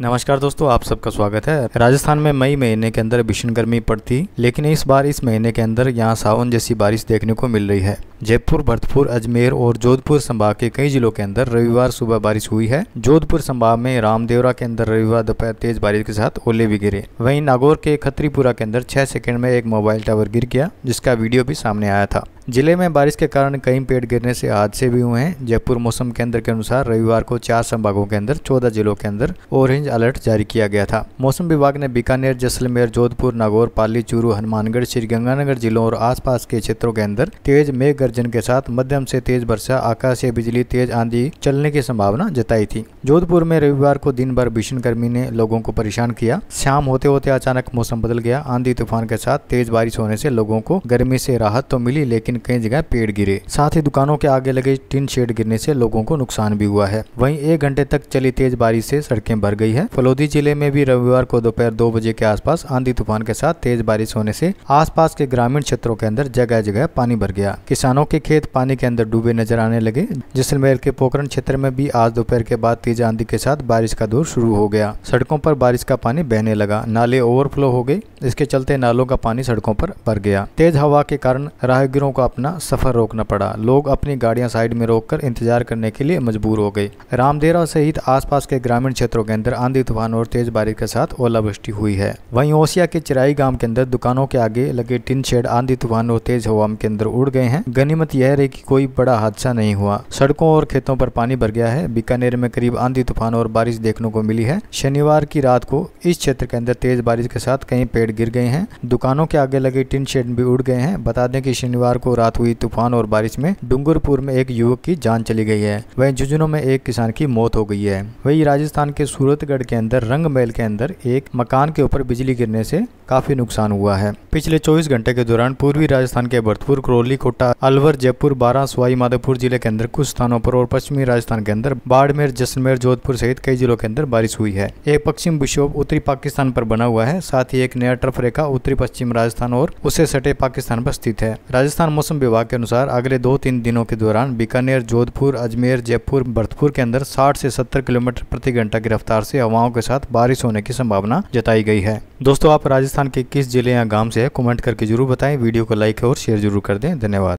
नमस्कार दोस्तों, आप सबका स्वागत है। राजस्थान में मई महीने के अंदर भीषण गर्मी पड़ती, लेकिन इस बार इस महीने के अंदर यहाँ सावन जैसी बारिश देखने को मिल रही है। जयपुर, भरतपुर, अजमेर और जोधपुर संभाग के कई जिलों के अंदर रविवार सुबह बारिश हुई है। जोधपुर संभाग में रामदेवरा के अंदर रविवार दोपहर तेज बारिश के साथ ओले भी गिरे। वहीं नागौर के खत्रीपुरा के अंदर छह सेकंड में एक मोबाइल टावर गिर गया, जिसका वीडियो भी सामने आया था। ज़िले में बारिश के कारण कई पेड़ गिरने से हादसे भी हुए हैं। जयपुर मौसम केंद्र के अनुसार रविवार को चार संभागों के अंदर, चौदह जिलों के अंदर ऑरेंज अलर्ट जारी किया गया था। मौसम विभाग ने बीकानेर, जैसलमेर, जोधपुर, नागौर, पाली, चूरू, हनुमानगढ़, श्रीगंगानगर जिलों और आसपास के क्षेत्रों के अंदर तेज मेघ गर्जन के साथ मध्यम से तेज वर्षा, आकाशीय बिजली, तेज आंधी चलने की संभावना जताई थी। जोधपुर में रविवार को दिन भर भीषण गर्मी ने लोगों को परेशान किया। शाम होते होते अचानक मौसम बदल गया। आंधी तूफ़ान के साथ तेज बारिश होने से लोगों को गर्मी से राहत तो मिली, लेकिन कई जगह पेड़ गिरे। साथ ही दुकानों के आगे लगे टिन शेड गिरने से लोगों को नुकसान भी हुआ है। वहीं एक घंटे तक चली तेज बारिश से सड़कें भर गई है। फलोदी ज़िले में भी रविवार को दोपहर दो बजे के आसपास आंधी तूफ़ान के साथ तेज बारिश होने से आसपास के ग्रामीण क्षेत्रों के अंदर जगह जगह पानी भर गया। किसानों के खेत पानी के अंदर डूबे नज़र आने लगे। जैसलमेर के पोखरण क्षेत्र में भी आज दोपहर के बाद तेज आंधी के साथ बारिश का दौर शुरू हो गया। सड़कों पर बारिश का पानी बहने लगा। नाले ओवरफ्लो हो गए। इसके चलते नालों का पानी सड़कों पर भर गया। तेज हवा के कारण राहगीरों को अपना सफ़र रोकना पड़ा। लोग अपनी गाड़ियाँ साइड में रोककर इंतज़ार करने के लिए मजबूर हो गए। रामदेरा सहित आसपास के ग्रामीण क्षेत्रों के अंदर आंधी तूफ़ान और तेज बारिश के साथ ओलावृष्टि हुई है। वहीं ओसिया के चिराई गाँव के अंदर दुकानों के आगे लगे टिन शेड आंधी तूफ़ान और तेज हवा के अंदर उड़ गए हैं। गनीमत यह रही की कोई बड़ा हादसा नहीं हुआ। सड़कों और खेतों पर पानी भर गया है। बीकानेर में करीब आंधी तूफ़ान और बारिश देखने को मिली है। शनिवार की रात को इस क्षेत्र के अंदर तेज बारिश के साथ कई पेड़ गिर गए हैं। दुकानों के आगे लगे टिन शेड भी उड़ गए हैं। बता दें कि शनिवार को रात हुई तूफ़ान और बारिश में डूंगरपुर में एक युवक की जान चली गई है। वहीं झुंझुनू में एक किसान की मौत हो गई है। वही राजस्थान के सूरतगढ़ के अंदर रंग महल के अंदर एक मकान के ऊपर बिजली गिरने से काफ़ी नुकसान हुआ है। पिछले 24 घंटे के दौरान पूर्वी राजस्थान के भरतपुर, करौली, कोटा, अलवर, जयपुर, बारा, सवाई माधोपुर ज़िले के अंदर कुछ स्थानों पर और पश्चिमी राजस्थान के अंदर बाड़मेर, जैसलमेर, जोधपुर सहित कई जिलों के अंदर बारिश हुई है। एक पश्चिम विक्षोभ उत्तरी पाकिस्तान पर बना हुआ है। साथ ही एक नया ट्रफ रेखा उत्तरी पश्चिम राजस्थान और उससे सटे पाकिस्तान पर स्थित है। राजस्थान मौसम विभाग के अनुसार अगले दो तीन दिनों के दौरान बीकानेर, जोधपुर, अजमेर, जयपुर, भरतपुर के अंदर 60 से 70 किलोमीटर प्रति घंटा की रफ्तार से हवाओं के साथ बारिश होने की संभावना जताई गई है। दोस्तों, आप राजस्थान के किस ज़िले या गाँव से है, कमेंट करके ज़रूर बताएँ। वीडियो को लाइक और शेयर ज़रूर कर दें। धन्यवाद।